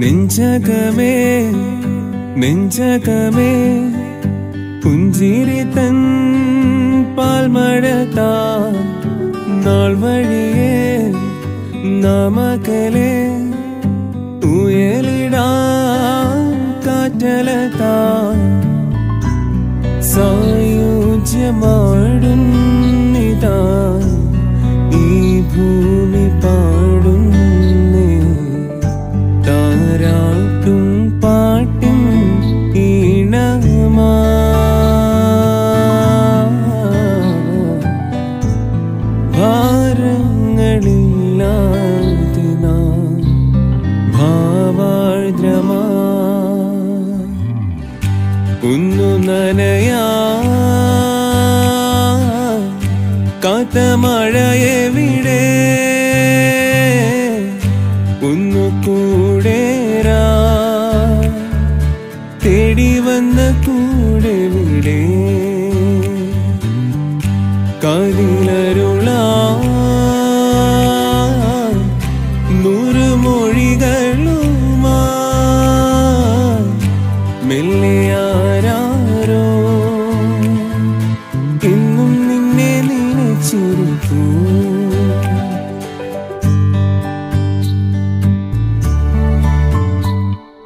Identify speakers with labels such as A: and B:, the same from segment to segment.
A: നെഞ്ചകമേ നെഞ്ചകമേ പുഞ്ചിരി തൻ പാൽമഴ നാൾ വഴിയേ നാമകലേ ഉയലിടാ കാറ്റലതാ. സായുജ്യമാടുന്നിതാ താരാട്ടും പാട്ടും ഈണമാ ഭാരങ്ങളില്ലാതെ നാം ഭാവാർദ്രമാ. ഒന്നു നനയാ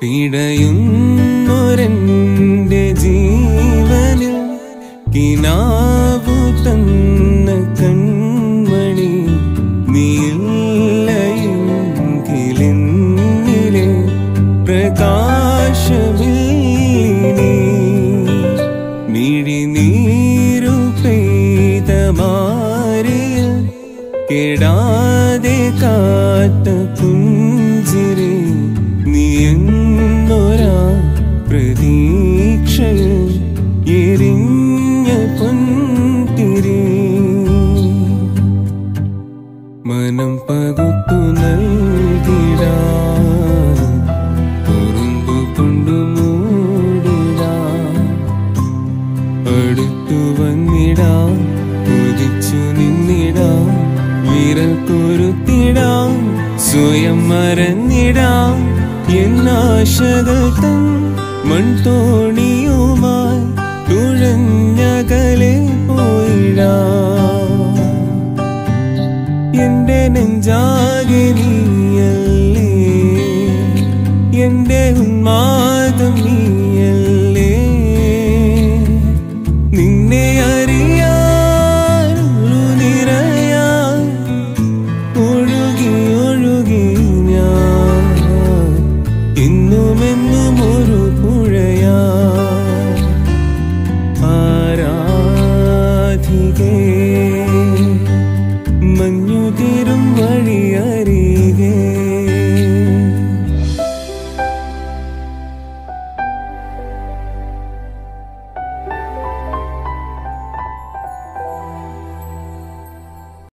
A: പിടയുന്നൊരെന്റെ ജീവനിൽ കിനാവു തന്ന കൺമണി നീലയെങ്കിലെന്നിലെ പ്രകാശമില്ലി മിഴിനീരു പെയ്ത മാറിയ കെടാതെ കാത്ത പുഞ്ചിരി എന്നൊരാ പ്രതീക്ഷയിൽ എരിഞ്ഞ പൊൻതിരി മനം പകുത്തു നൽകിടാ കുറുമ്പു കൊണ്ടു മൂടിട അടുത്തു വന്നിട കൊതിച്ചു നിന്നിട വിരൽ കൊരുത്തിടാം സ്വയം മറന്നിടാം എന്നാശകൾ തൻ മൺതോണിയുമായി തുഴഞ്ഞകലെ